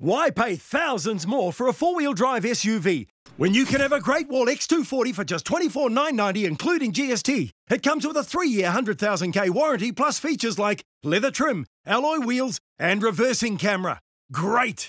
Why pay thousands more for a four-wheel drive SUV when you can have a Great Wall X240 for just $24,990 including GST? It comes with a three-year 100,000k warranty plus features like leather trim, alloy wheels and reversing camera. Great!